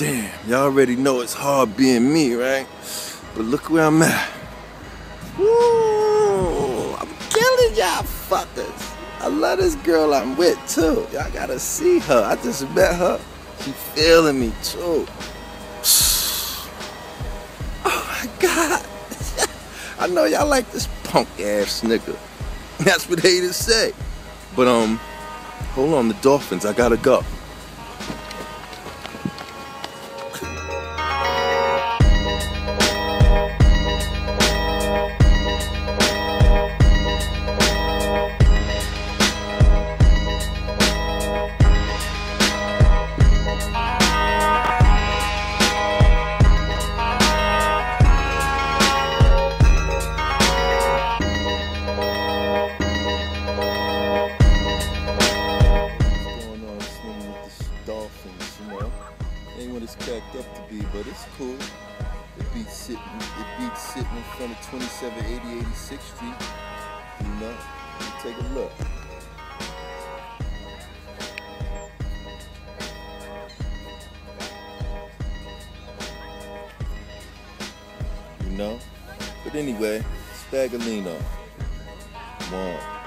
Damn, y'all already know it's hard being me, right? But look where I'm at. Woo! I'm killing y'all fuckers. I love this girl I'm with too. Y'all gotta see her. I just met her. She feeling me too. Oh my god. I know y'all like this punk ass nigga. That's what haters say. But um, hold on, the Dolphins, I gotta go. Know. Ain't what it's cracked up to be, but it's cool. It beats sitting it beats sitting in front of 2780 86th Street. You know. You take a look. You know? But anyway, Spagolino. Come on.